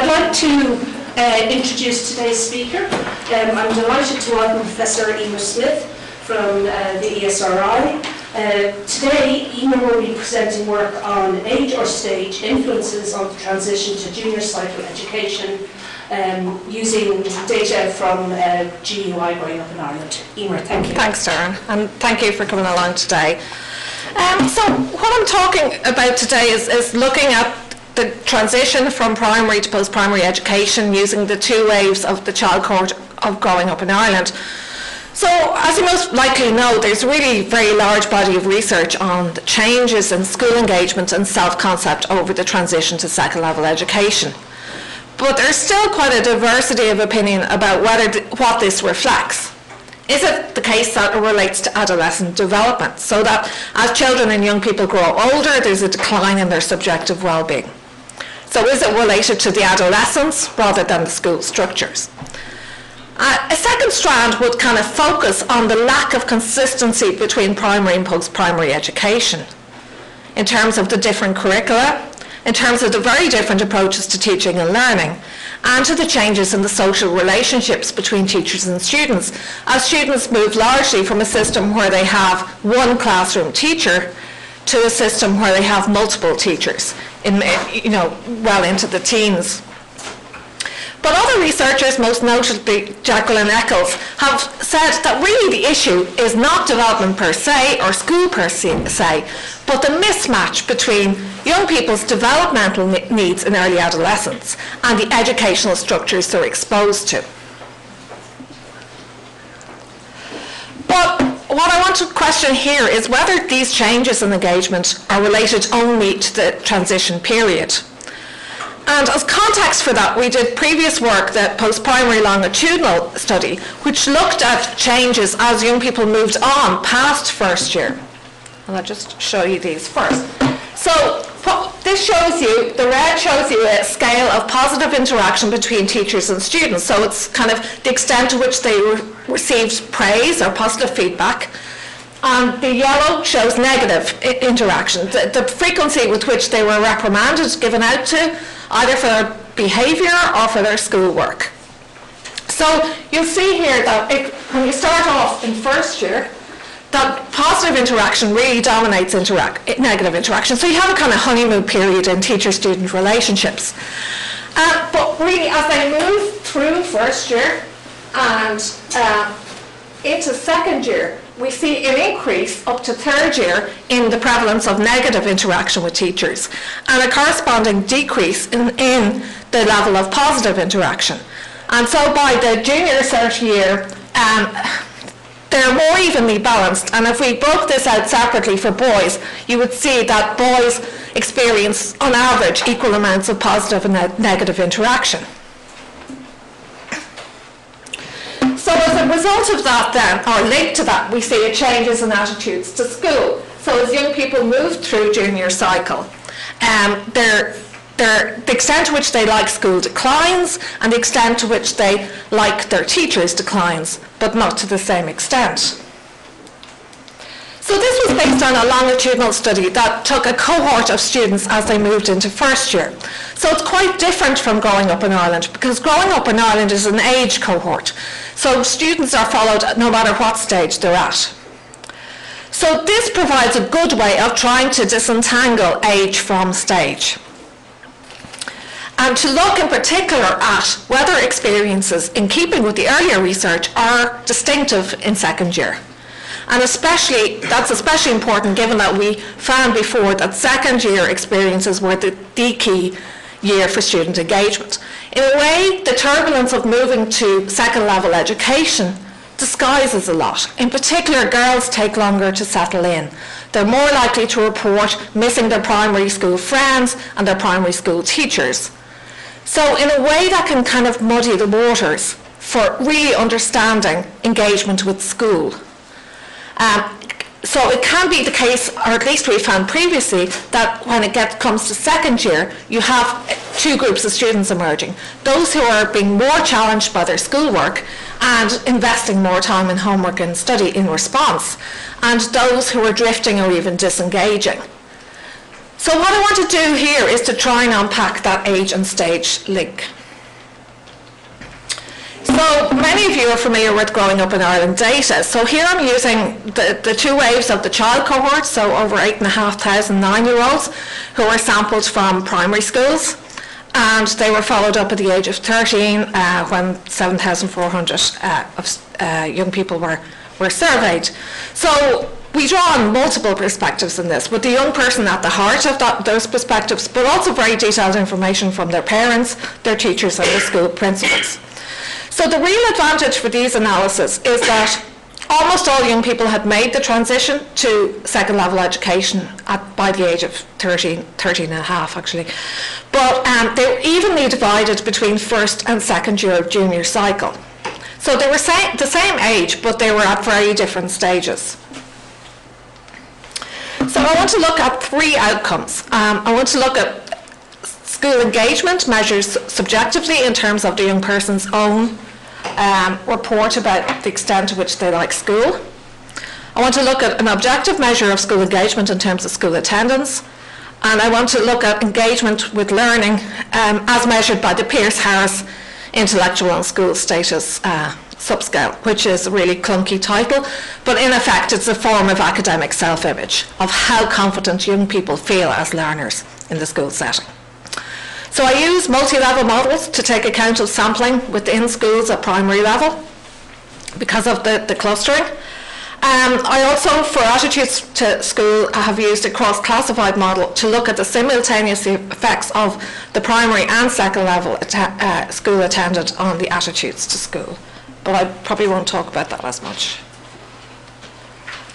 I'd like to uh, introduce today's speaker. Um, I'm delighted to welcome Professor Emer Smyth from uh, the ESRI. Uh, today, Emer will be presenting work on age or stage influences on the transition to junior cycle education um, using data from uh, GUI Growing Up in Ireland. Emer, thank you. Thanks, Darren, and thank you for coming along today. Um, so what I'm talking about today is, is looking at the transition from primary to post-primary education using the two waves of the child cohort of growing up in Ireland. So, as you most likely know, there's a really very large body of research on the changes in school engagement and self-concept over the transition to second level education. But there's still quite a diversity of opinion about whether th what this reflects. Is it the case that it relates to adolescent development, so that as children and young people grow older, there's a decline in their subjective well-being? So is it related to the adolescents rather than the school structures? Uh, a second strand would kind of focus on the lack of consistency between primary and post-primary education in terms of the different curricula, in terms of the very different approaches to teaching and learning, and to the changes in the social relationships between teachers and students, as students move largely from a system where they have one classroom teacher to a system where they have multiple teachers, in, you know, well into the teens. But other researchers, most notably Jacquelynne Eccles, have said that really the issue is not development per se or school per se, but the mismatch between young people's developmental needs in early adolescence and the educational structures they're exposed to. But what I want to question here is whether these changes in engagement are related only to the transition period. And as context for that, we did previous work, the post-primary longitudinal study, which looked at changes as young people moved on past first year. And I'll just show you these first. So this shows you, the red shows you a scale of positive interaction between teachers and students. So it's kind of the extent to which they re received praise or positive feedback. And the yellow shows negative interaction, the, the frequency with which they were reprimanded, given out to, either for their behaviour or for their schoolwork. So you'll see here that it, when you start off in first year, that positive interaction really dominates interact, negative interaction. So you have a kind of honeymoon period in teacher-student relationships. Uh, but really, as they move through first year and uh, into second year, we see an increase up to third year in the prevalence of negative interaction with teachers and a corresponding decrease in, in the level of positive interaction. And so by the junior third year, um, they're more evenly balanced. And if we broke this out separately for boys, you would see that boys experience, on average, equal amounts of positive and ne negative interaction. So as a result of that then, or linked to that, we see a changes in attitudes to school. So as young people move through junior cycle, um, their their, the extent to which they like school declines and the extent to which they like their teachers declines, but not to the same extent. So this was based on a longitudinal study that took a cohort of students as they moved into first year. So it's quite different from growing up in Ireland because growing up in Ireland is an age cohort. So students are followed no matter what stage they're at. So this provides a good way of trying to disentangle age from stage and to look in particular at whether experiences in keeping with the earlier research are distinctive in second year. And especially, that's especially important given that we found before that second year experiences were the, the key year for student engagement. In a way, the turbulence of moving to second level education disguises a lot. In particular, girls take longer to settle in. They're more likely to report missing their primary school friends and their primary school teachers. So in a way that can kind of muddy the waters for really understanding engagement with school. Um, so it can be the case, or at least we found previously, that when it comes to second year, you have two groups of students emerging. Those who are being more challenged by their schoolwork and investing more time in homework and study in response, and those who are drifting or even disengaging. So what I want to do here is to try and unpack that age and stage link. So many of you are familiar with Growing Up in Ireland data. So here I'm using the, the two waves of the child cohort, so over 8,500 nine-year-olds who were sampled from primary schools. And they were followed up at the age of 13 uh, when 7,400 uh, of uh, young people were, were surveyed. So we draw on multiple perspectives in this, with the young person at the heart of that, those perspectives, but also very detailed information from their parents, their teachers and the school principals. So the real advantage for these analyses is that almost all young people had made the transition to second level education at, by the age of 13, 13 and a half actually. But um, they were evenly divided between first and second year of junior cycle. So they were sa- the same age, but they were at very different stages. So I want to look at three outcomes. Um, I want to look at school engagement measures subjectively in terms of the young person's own um, report about the extent to which they like school. I want to look at an objective measure of school engagement in terms of school attendance. And I want to look at engagement with learning um, as measured by the Piers-Harris Intellectual and School Status uh, subscale, which is a really clunky title, but in effect it's a form of academic self-image of how confident young people feel as learners in the school setting. So I use multi-level models to take account of sampling within schools at primary level because of the, the clustering. Um, I also, for attitudes to school, have used a cross-classified model to look at the simultaneous effects of the primary and second level att- uh, school attendant on the attitudes to school. But I probably won't talk about that as much.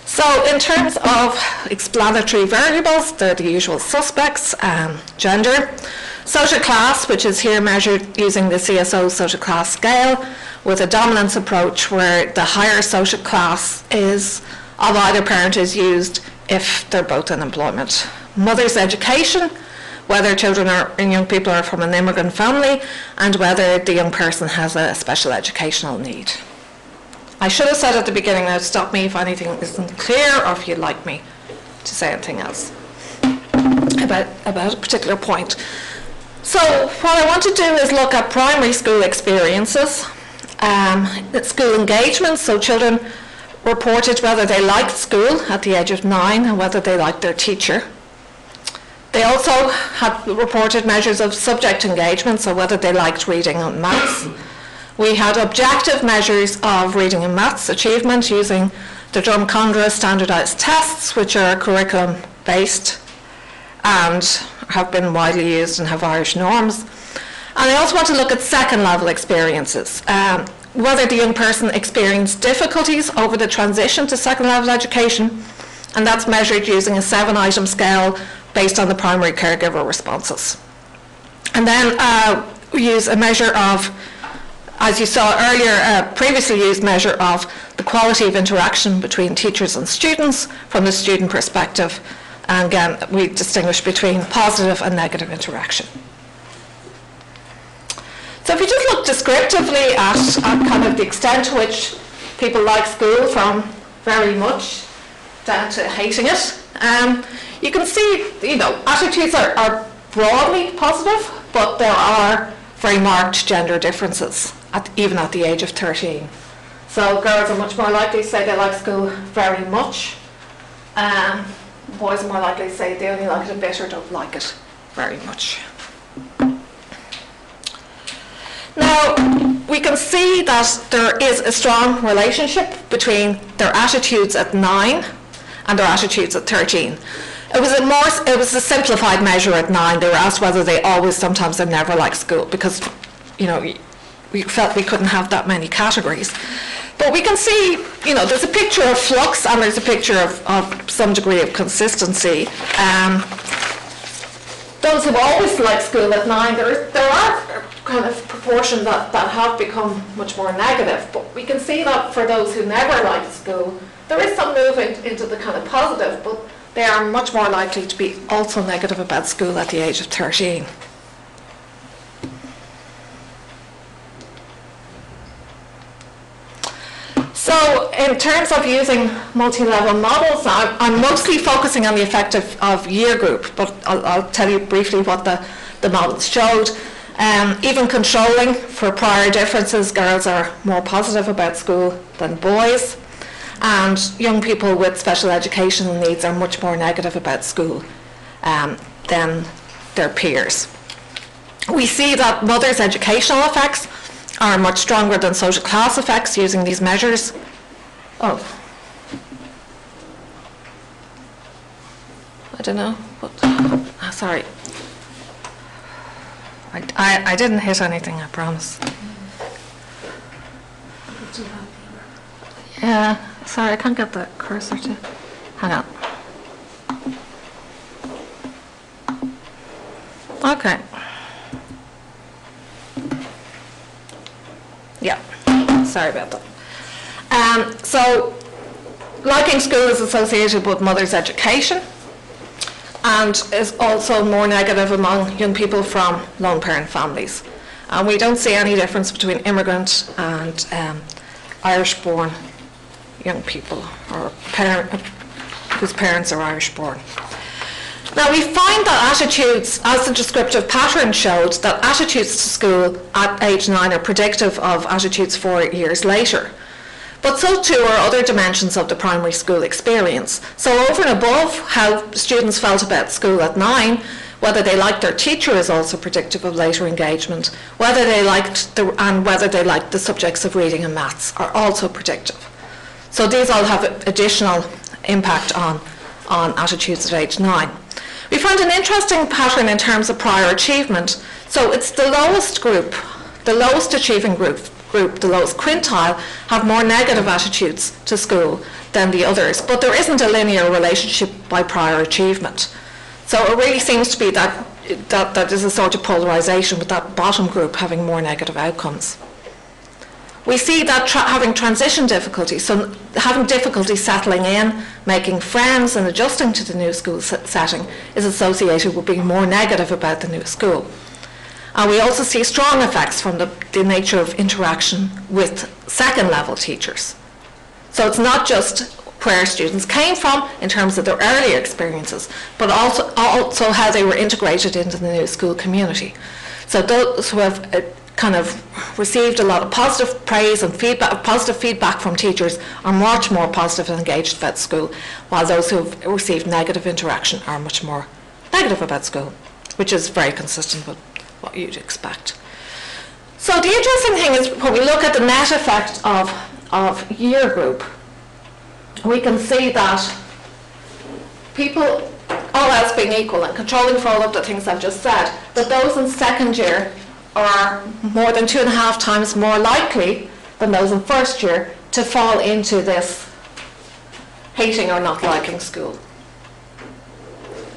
So in terms of explanatory variables, they're the usual suspects, um, gender, social class, which is here measured using the CSO social class scale, with a dominance approach where the higher social class is of either parent is used if they're both in employment. Mother's education, whether children are, and young people are from an immigrant family, and whether the young person has a special educational need. I should have said at the beginning now, stop me if anything isn't clear or if you'd like me to say anything else about, about a particular point. So what I want to do is look at primary school experiences, um, school engagement, so children reported whether they liked school at the age of nine and whether they liked their teacher. They also had reported measures of subject engagement, so whether they liked reading and maths. We had objective measures of reading and maths achievement using the Drumcondra standardised tests, which are curriculum based and have been widely used and have Irish norms. And I also want to look at second level experiences. Um, whether the young person experienced difficulties over the transition to second level education, and that's measured using a seven item scale based on the primary caregiver responses. And then uh, we use a measure of as you saw earlier, a previously used measure of the quality of interaction between teachers and students from the student perspective. And again, we distinguish between positive and negative interaction. So if you just look descriptively at, at kind of the extent to which people like school from very much down to hating it, um, you can see, you know, attitudes are, are broadly positive, but there are very marked gender differences at, even at the age of 13. So girls are much more likely to say they like school very much. Um, boys are more likely to say they only like it a bit or don't like it very much. Now, we can see that there is a strong relationship between their attitudes at 9 and their attitudes at 13. It was a more, it was a simplified measure at 9. They were asked whether they always, sometimes, and never liked school because, you know, we felt we couldn't have that many categories. But we can see, you know, there's a picture of flux and there's a picture of, of some degree of consistency. Um, those who always like school at nine, there, there are kind of proportion that, that have become much more negative. But we can see that for those who never liked school, there is some movement into the kind of positive, but they are much more likely to be also negative about school at the age of 13. So in terms of using multi-level models, I'm, mostly focusing on the effect of, of year group, but I'll, I'll tell you briefly what the, the models showed. Um, even controlling for prior differences, girls are more positive about school than boys, and young people with special educational needs are much more negative about school um, than their peers. We see that mothers' educational effects are much stronger than social class effects using these measures. Oh. I don't know. What? ah, sorry. I, I, I didn't hit anything, I promise. Yeah, sorry, I can't get the cursor to. Hang on. Okay. Yeah, sorry about that. Um, so, liking school is associated with mother's education and is also more negative among young people from lone parent families. And we don't see any difference between immigrant and um, Irish born young people or parent, whose parents are Irish born. Now we find that attitudes, as the descriptive pattern showed, that attitudes to school at age nine are predictive of attitudes four years later. But so too are other dimensions of the primary school experience. So over and above how students felt about school at nine, whether they liked their teacher is also predictive of later engagement. Whether they liked the, and whether they liked the subjects of reading and maths are also predictive. So these all have additional impact on, on attitudes at age nine. We found an interesting pattern in terms of prior achievement. So it's the lowest group, the lowest achieving group, group, the lowest quintile, have more negative attitudes to school than the others. But there isn't a linear relationship by prior achievement. So it really seems to be that, that, that there's a sort of polarisation with that bottom group having more negative outcomes. We see that tra- having transition difficulties, so having difficulty settling in, making friends and adjusting to the new school setting is associated with being more negative about the new school. And we also see strong effects from the, the nature of interaction with second level teachers. So it's not just where students came from in terms of their earlier experiences, but also, also how they were integrated into the new school community. So those who have uh, kind of received a lot of positive praise and feedback, positive feedback from teachers are much more positive and engaged about school, while those who have received negative interaction are much more negative about school, which is very consistent with what you'd expect. So the interesting thing is when we look at the net effect of, of year group, we can see that people, all else being equal and controlling for all of the things I've just said, that those in second year are more than two and a half times more likely than those in first year to fall into this hating or not liking school.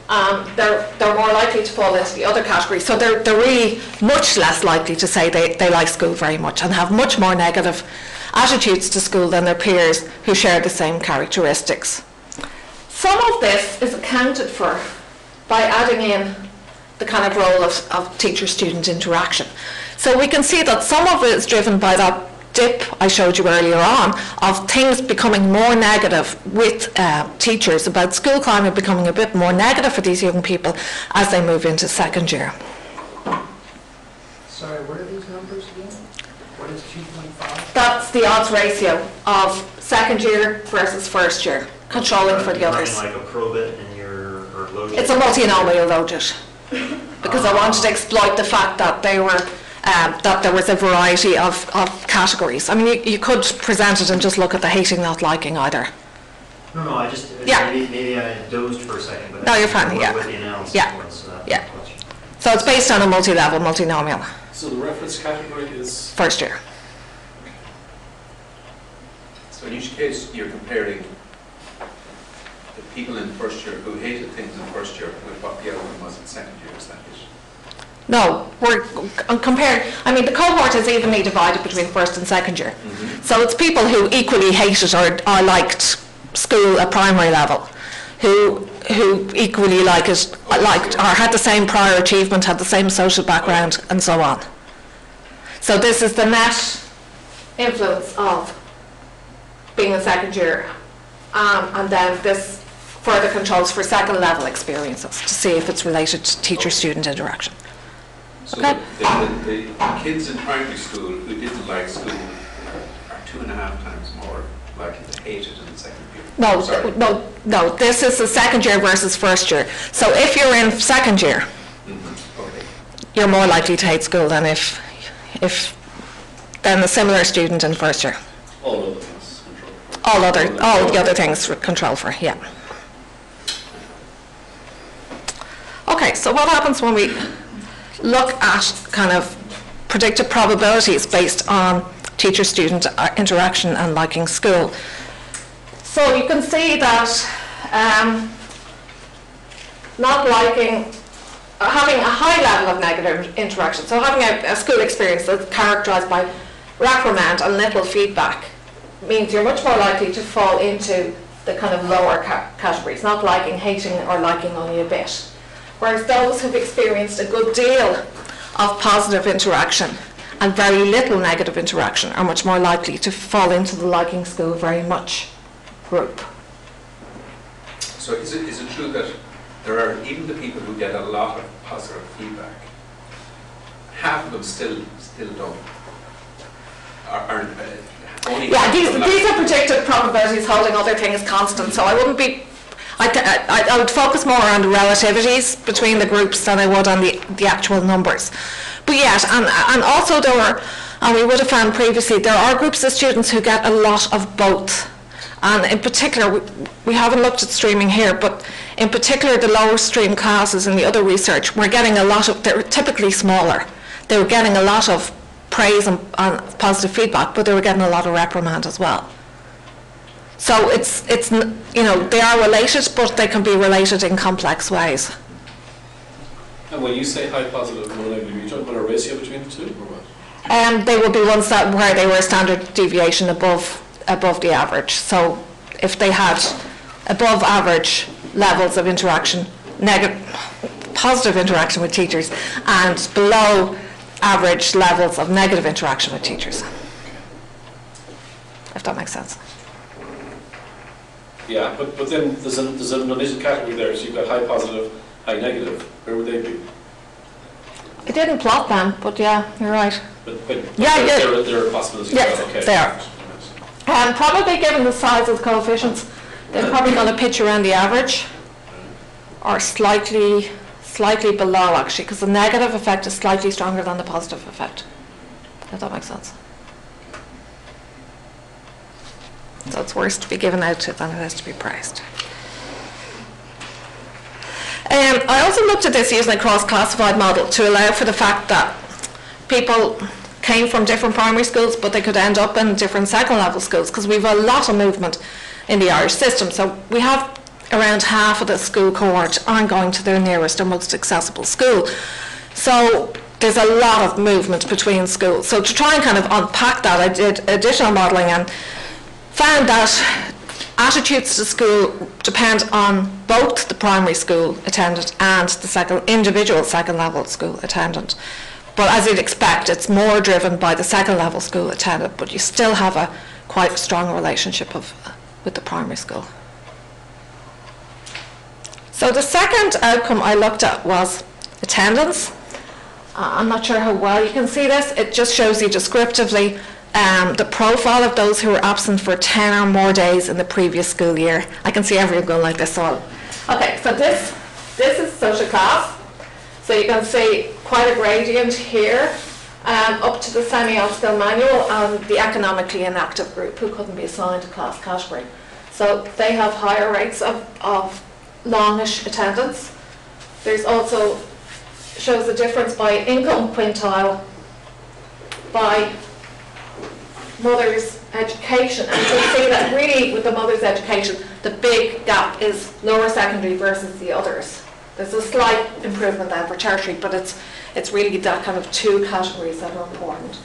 Um, they're, they're more likely to fall into the other category. So they're, they're really much less likely to say they, they like school very much and have much more negative attitudes to school than their peers who share the same characteristics. Some of this is accounted for by adding in the kind of role of, of teacher-student interaction. So we can see that some of it is driven by that dip I showed you earlier on of things becoming more negative with uh, teachers about school climate becoming a bit more negative for these young people as they move into second year. Sorry, what are these numbers again? What is 2.5? That's the odds ratio of second year versus first year, controlling for the Running others. like a probit in your, or logit? It's a multinomial logit because I wanted to exploit the fact that they were um, that there was a variety of, of categories. I mean, you, you could present it and just look at the hating, not liking either. No, no, I just, Yeah. maybe, maybe I dozed for a second, but. No, I you're fine, yeah. What the analysis Yeah. was, uh, Yeah. So it's based on a multi-level, multinomial, So the reference category is, first year. so in each case, you're comparing the people in first year who hated things in first year with what the outcome was in second year, is that it? No, we're c- comparing, I mean, the cohort is evenly divided between first and second year. So it's people who equally hated or, or liked school at primary level, who, who equally like it, liked, or had the same prior achievement, had the same social background, and so on. So this is the net influence of being in second year. Um, and then this further controls for second level experiences to see if it's related to teacher-student interaction. So Okay. the, the, the kids in primary school who didn't like school are two and a half times more likely to hate it in the second year. No, Sorry. no, no, this is the second year versus first year. So if you're in second year, Mhm, Okay. you're more likely to hate school than if, if, than the similar student in first year. All other things control. All other, all the other things control for, yeah. Okay, so what happens when we look at kind of predicted probabilities based on teacher-student uh, interaction and liking school? So you can see that um, not liking, uh, having a high level of negative interaction, so having a, a school experience that's characterised by reprimand and little feedback, means you're much more likely to fall into the kind of lower ca- categories, not liking, hating, or liking only a bit. Whereas those who've experienced a good deal of positive interaction and very little negative interaction are much more likely to fall into the liking school very much group. So is it, is it true that there are, even the people who get a lot of positive feedback, half of them still, still don't, are, aren't, uh, only. Yeah, these, these are predicted probabilities holding other things constant, so I wouldn't be, I, I, I would focus more on the relativities between the groups than I would on the, the actual numbers. But yet, and, and also there are, and we would have found previously, there are groups of students who get a lot of both. And in particular, we, we haven't looked at streaming here, but in particular the lower stream classes in the other research, we're getting a lot of, they're typically smaller. They were getting a lot of praise and, and positive feedback, but they were getting a lot of reprimand as well. So it's, it's, you know, they are related, but they can be related in complex ways. And when you say high positive, low negative, you talking about a ratio between the two, or what? Um, they would be ones that where they were a standard deviation above, above the average. So if they had above average levels of interaction, negative, positive interaction with teachers, and below average levels of negative interaction with teachers. If that makes sense. Yeah, but, but then there's a, there's an analytic category there, so you've got high positive, high negative, where would they be? I didn't plot them, but yeah, you're right. But, but Yeah, they're, yeah. they're, they're a possibility Yeah, okay. they are. Um, probably given the size of the coefficients, they're probably going to pitch around the average, or slightly, slightly below actually, because the negative effect is slightly stronger than the positive effect. If that makes sense. So it's worse to be given out than it is to be praised. Um, I also looked at this using a cross-classified model to allow for the fact that people came from different primary schools, but they could end up in different second level schools because we've a lot of movement in the Irish system. So we have around half of the school cohort aren't going to their nearest or most accessible school. So there's a lot of movement between schools. So to try and kind of unpack that, I did additional modelling and found that attitudes to school depend on both the primary school attendant and the second, individual second level school attendant. But as you'd expect, it's more driven by the second level school attendant, but you still have a quite strong relationship of, with the primary school. So the second outcome I looked at was attendance. Uh, I'm not sure how well you can see this. It just shows you descriptively um, the profile of those who were absent for 10 or more days in the previous school year. I can see everyone going like this. I'll- okay, so this this is social class. So you can see quite a gradient here um, up to the semi-on skill manual and the economically inactive group who couldn't be assigned a class category. So they have higher rates of, of longish attendance. There's also shows the difference by income quintile, by mother's education. And you see that really with the mother's education, the big gap is lower secondary versus the others. There's a slight improvement then for tertiary, but it's, it's really that kind of two categories that are important.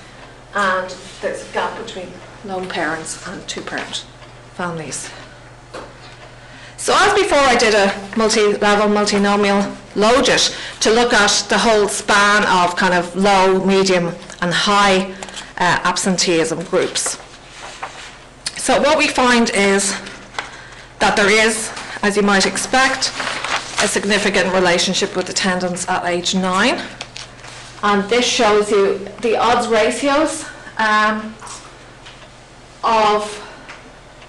And there's a gap between lone parents and two-parent families. So as before, I did a multi-level, multinomial logit to look at the whole span of kind of low, medium and high uh, absenteeism groups. so what we find is that there is, as you might expect, a significant relationship with attendance at age nine. And this shows you the odds ratios um, of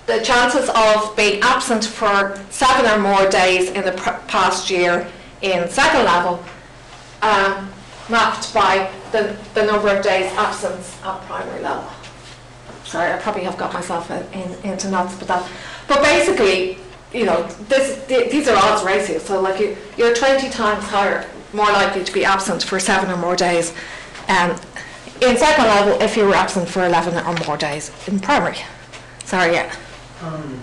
the chances of being absent for seven or more days in the past year in second level, um, mapped by the, the number of days absence at primary level. Sorry, I probably have got myself in, in, into knots with that. But basically, you know, this, th- these are odds ratios, so like you, you're 20 times higher, more likely to be absent for seven or more days um, in second level if you were absent for 11 or more days in primary. Sorry, yeah. Um,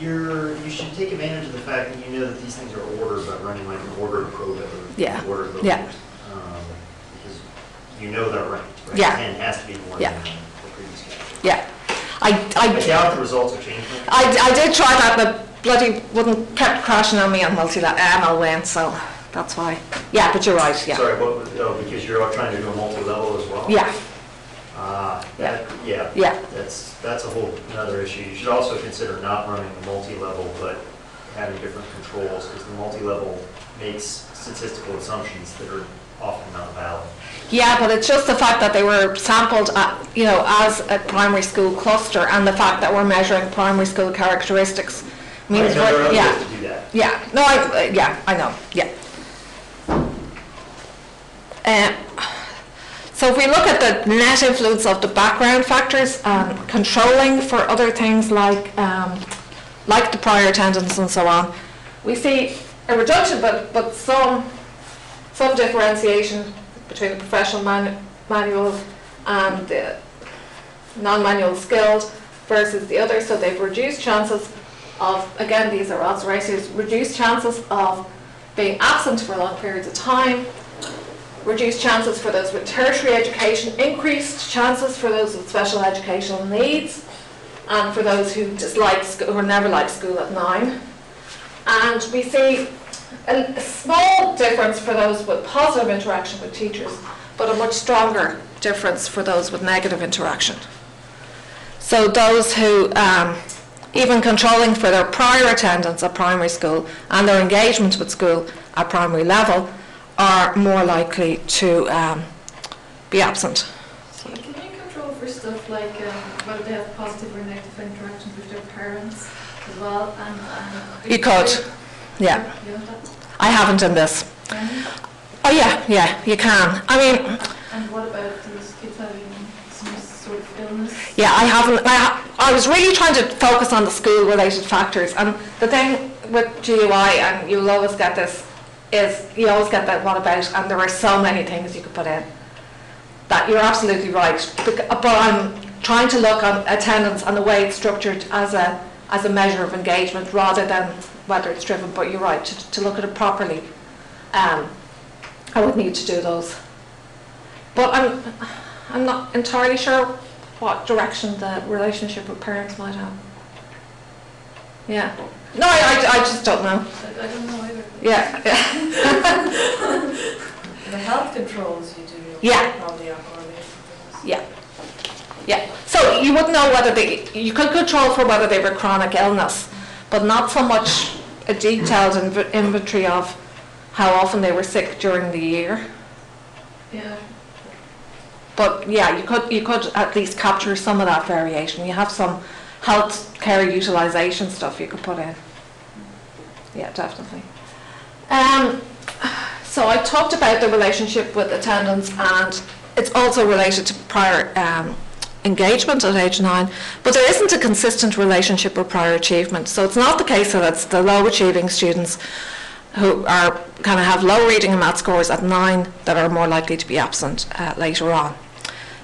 you're, you should take advantage of the fact that you know that these things are ordered by running like an ordered probit. or Yeah, ordered yeah. You know they're ranked, right? Yeah. Ten has to be more Yeah. than the previous category. Yeah. I, I I, doubt the results are changing. I, I did try that, but bloody wouldn't, kept crashing on me on multi, MLwiN, so that's why. Yeah, but you're right, yeah. Sorry, what, was- oh, because you're all trying to do a multi-level as well? Yeah, Ah, Yeah. that, yeah. yeah, That's, that's a whole another issue. You should also consider not running the multi-level, but having different controls, because the multi-level makes statistical assumptions that are often not valid. yeah, but it's just the fact that they were sampled at, you know, as a primary school cluster and the fact that we're measuring primary school characteristics means, I know there are we're- other yeah. ways to do that. Yeah, no, I, uh, yeah, I know, yeah. Um, So if we look at the net influence of the background factors, um, controlling for other things like, um, like the prior attendance and so on, we see a reduction, but, but some, some differentiation between the professional manu- manual and the non-manual skilled versus the other, so they've reduced chances of, again, these are odds ratios, reduced chances of being absent for long periods of time, reduced chances for those with tertiary education, increased chances for those with special educational needs, and for those who dislike school, or never liked school at nine. And we see a, small difference for those with positive interaction with teachers, but a much stronger difference for those with negative interaction. So those who, um, even controlling for their prior attendance at primary school and their engagement with school at primary level, are more likely to um, be absent. Can you control for stuff like um, whether they have positive or negative interactions with their parents as well? And, and You could, yeah. You know that? I haven't in this. Oh, yeah, yeah, you can. I mean, and what about these kids having some sort of illness? yeah, I haven't, I, ha- I was really trying to focus on the school-related factors. And the thing with GUI, and you'll always get this, is you always get that what about, and there are so many things you could put in. That you're absolutely right. But I'm trying to look on attendance and the way it's structured as a, as a measure of engagement rather than whether it's driven, but you're right, to, to look at it properly. Um, I would need to do those. But I'm, I'm not entirely sure what direction the relationship with parents might have. Yeah. No, I, I, I just don't know. I, I don't know either. Yeah, yeah. The health controls you do. Yeah. Probably are correlated. Yeah. Yeah. So you wouldn't know whether they, you could control for whether they were chronic illness, but not so much a detailed inv- inventory of how often they were sick during the year. Yeah. But yeah, you could, you could at least capture some of that variation. You have some health care utilisation stuff you could put in. Yeah, definitely. Um, so I talked about the relationship with attendance and it's also related to prior um, engagement at age nine, but there isn't a consistent relationship with prior achievement. So it's not the case that it's the low achieving students who are kind of have low reading and math scores at nine that are more likely to be absent uh, later on.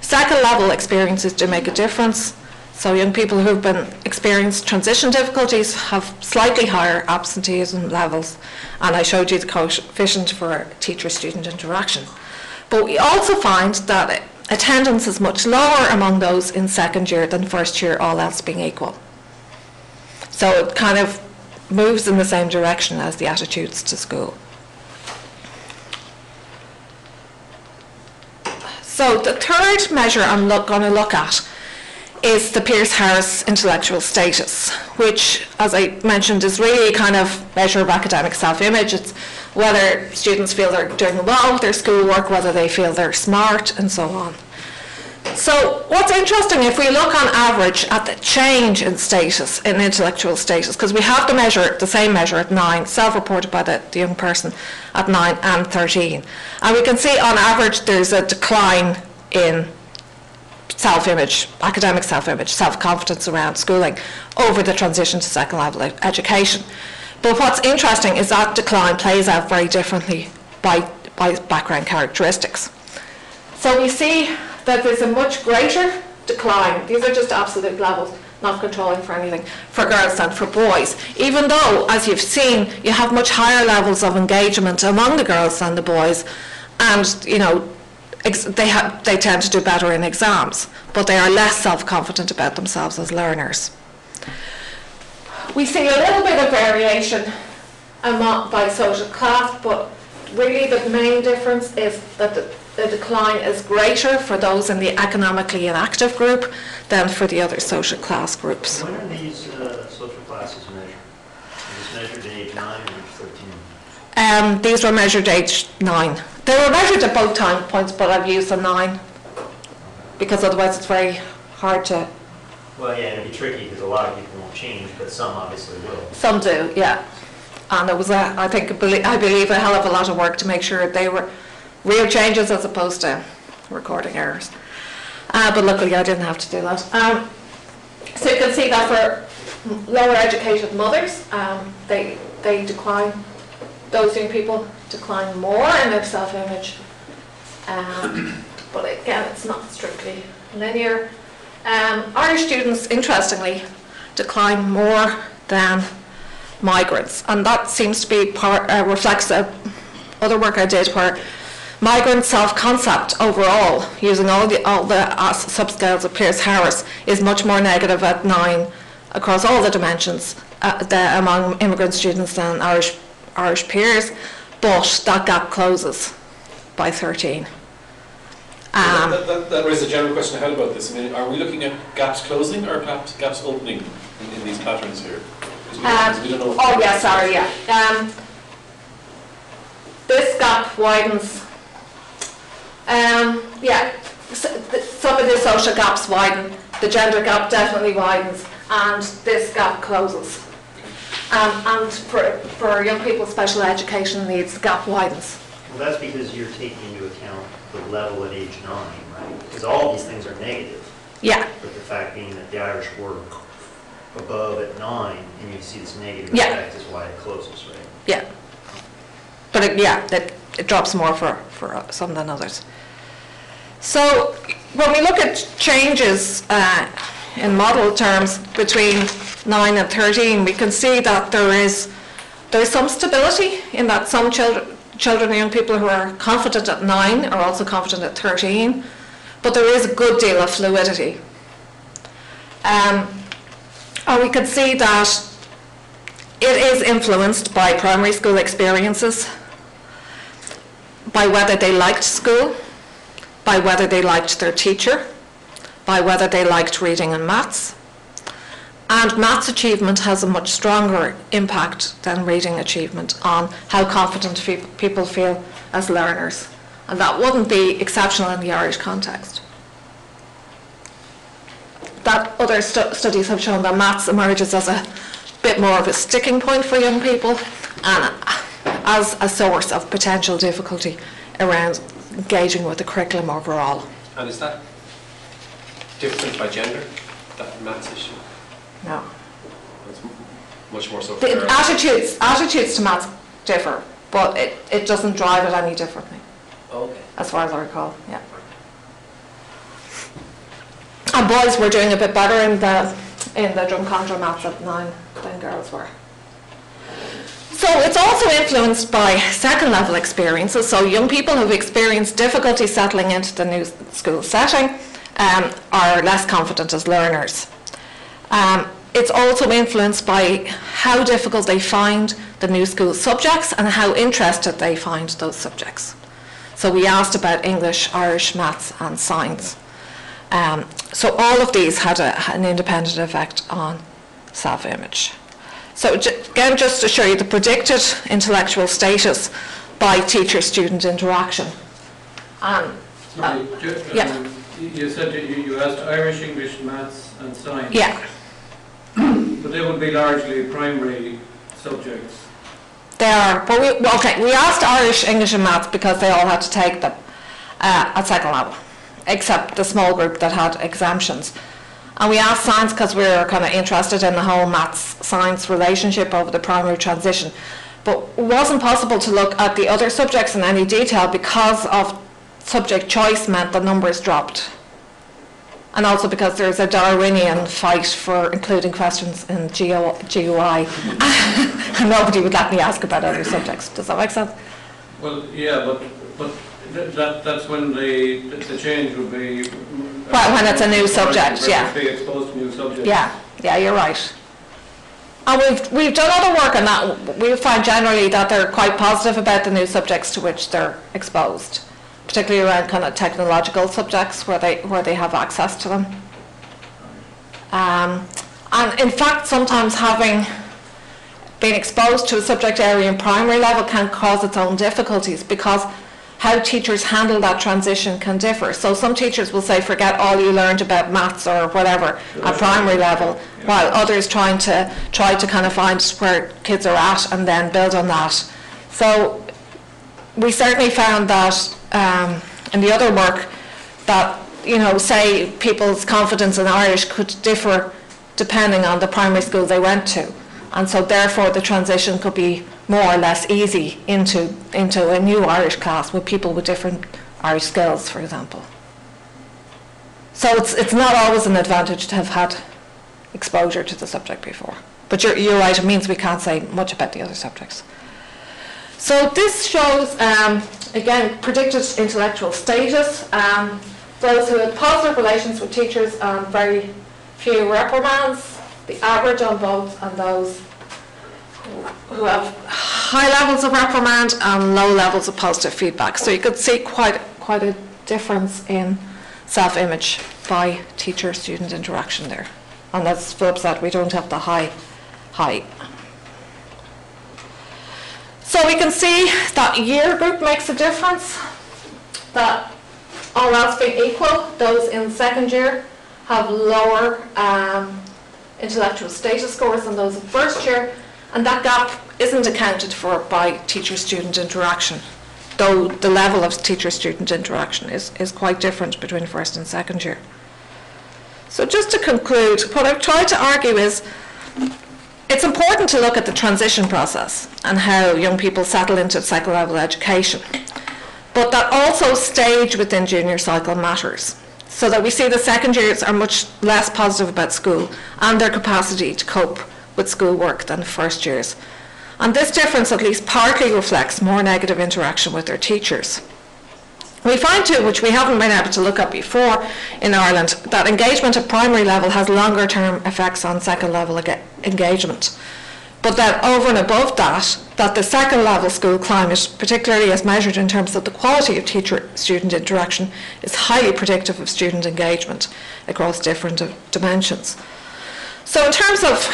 Second level experiences do make a difference. So young people who've been experienced transition difficulties have slightly higher absenteeism levels, and I showed you the coefficient for teacher-student interaction. But we also find that attendance is much lower among those in second year than first year, all else being equal. So it kind of moves in the same direction as the attitudes to school. So the third measure I'm going to look at is the Piers-Harris intellectual status, which, as I mentioned, is really a kind of measure of academic self-image. It's whether students feel they're doing well with their schoolwork, whether they feel they're smart, and so on. So what's interesting, if we look on average at the change in status, in intellectual status, because we have the measure, the same measure at 9, self-reported by the, the young person at 9 and 13. And we can see on average there's a decline in self-image, academic self-image, self-confidence around schooling over the transition to second level education. But what's interesting is that decline plays out very differently by, by background characteristics. So we see that there's a much greater decline, these are just absolute levels, not controlling for anything, for girls than for boys. Even though, as you've seen, you have much higher levels of engagement among the girls than the boys, and, you know, they, ha- they tend to do better in exams, but they are less self-confident about themselves as learners. We see a little bit of variation among, by social class, but really the main difference is that the, the decline is greater for those in the economically inactive group than for the other social class groups. When are these uh, social classes measured? Is measured at age nine or age 13? Um, these were measured age nine. They were measured at both time points, but I've used the nine because otherwise it's very hard to. Well, yeah, it'd be tricky because a lot of people won't change, but some obviously will. Some do, yeah. And it was, a, I think, I believe, a hell of a lot of work to make sure that they were real changes as opposed to recording errors. Uh, but luckily, I didn't have to do that. Um, so you can see that for lower educated mothers, um, they they decline. Those young people decline more in their self-image. Um, but again, it's not strictly linear. Um, Irish students, interestingly, decline more than migrants, and that seems to be part uh, reflects other work I did where migrant self-concept overall, using all the all the uh, subscales of Piers-Harris, is much more negative at nine across all the dimensions uh, the, among immigrant students than Irish Irish peers, but that gap closes by 13. Um, That, that, that raises a general question I had about this. I mean, are we looking at gaps closing or perhaps gaps opening in, in these patterns here? we, Um, don't know. Oh, yeah, sorry, yeah. Um, this gap widens. Um, yeah, s- th- some of the social gaps widen. The gender gap definitely widens, and this gap closes. Um, and for, for young people with special education needs, the gap widens. Well, that's because you're taking into account the level at age nine, right? Because all these things are negative, Yeah, but the fact being that the Irish were above at nine, and you see this negative Yeah. effect is why it closes, right? yeah. But it, yeah, that it drops more for, for some than others. So when we look at changes uh, in model terms between 9 and 13, we can see that there is there is some stability in that some children, children and young people who are confident at 9 are also confident at 13, but there is a good deal of fluidity. Um, and we can see that it is influenced by primary school experiences, by whether they liked school, by whether they liked their teacher, by whether they liked reading and maths. And maths achievement has a much stronger impact than reading achievement on how confident fe- people feel as learners. And that wouldn't be exceptional in the Irish context. That other stu- studies have shown that maths emerges as a bit more of a sticking point for young people and as a source of potential difficulty around engaging with the curriculum overall. And is that different by gender, that maths issue? No. It's much more so The attitudes, attitudes to maths differ, but it, it doesn't drive it any differently, Okay. as far as I recall, yeah. And boys were doing a bit better in the, in the Drumcondra maths at nine than girls were. So it's also influenced by second level experiences. So young people who've experienced difficulty settling into the new school setting um, are less confident as learners. Um, it's also influenced by how difficult they find the new school subjects and how interested they find those subjects. So we asked about English, Irish, maths and science. Um, so all of these had a, an independent effect on self-image. So j- again, just to show you the predicted intellectual status by teacher-student interaction. Um, Sorry, ju- yeah. um, you you said you you asked Irish, English, maths and science. yeah, But they would be largely primary subjects. they are. But we, well, okay, we asked Irish, English, and Maths because they all had to take them uh, at second level, except the small group that had exemptions. And we asked science because we were kind of interested in the whole maths science relationship over the primary transition. But it wasn't possible to look at the other subjects in any detail because of subject choice meant the numbers dropped. And also because there's a Darwinian fight for including questions in GO, GUI. and nobody would let me ask about other subjects. Does that make sense? Well, yeah, but, but that, that's when the, the change would be. Well, when it's a new subject, yeah. Be exposed to new subjects. Yeah, yeah, you're right. And we've, we've done other work on that. We find generally that they're quite positive about the new subjects to which they're exposed, particularly around kind of technological subjects where they, where they have access to them. Um, and in fact, sometimes having been exposed to a subject area in primary level can cause its own difficulties because how teachers handle that transition can differ. So some teachers will say, forget all you learned about maths or whatever at primary level, while others trying to try to kind of find where kids are at and then build on that. So we certainly found that um, in the other work that you know say people's confidence in Irish could differ depending on the primary school they went to, and so therefore the transition could be more or less easy into into a new Irish class with people with different Irish skills, for example. So it's it's not always an advantage to have had exposure to the subject before. But you're, you're right, it means we can't say much about the other subjects. So this shows, um, again, predicted intellectual status. Um, those who had positive relations with teachers and very few reprimands, the average on both, and those who have high levels of reprimand and low levels of positive feedback. So you could see quite, quite a difference in self-image by teacher-student interaction there. And as Philip said, we don't have the high, high so we can see that year group makes a difference, that all else being equal, those in second year have lower um, intellectual status scores than those in first year, and that gap isn't accounted for by teacher-student interaction, though the level of teacher-student interaction is, is quite different between first and second year. So just to conclude, what I've tried to argue is it's important to look at the transition process and how young people settle into cycle level education. But that also stage within junior cycle matters. So that we see the second years are much less positive about school and their capacity to cope with schoolwork than the first years. And this difference at least partly reflects more negative interaction with their teachers. We find too, which we haven't been able to look at before in Ireland, that engagement at primary level has longer term effects on second level engagement. But that over and above that, that the second level school climate, particularly as measured in terms of the quality of teacher-student interaction, is highly predictive of student engagement across different dimensions. So in terms of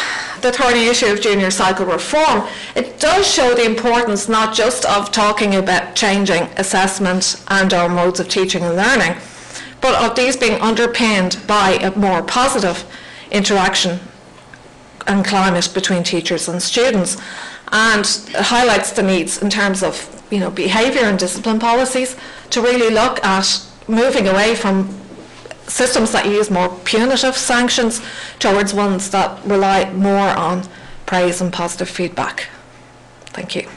the thorny issue of junior cycle reform, it does show the importance not just of talking about changing assessment and our modes of teaching and learning, but of these being underpinned by a more positive interaction and climate between teachers and students and highlights the needs in terms of you know behaviour and discipline policies to really look at moving away from systems that use more punitive sanctions towards ones that rely more on praise and positive feedback. Thank you.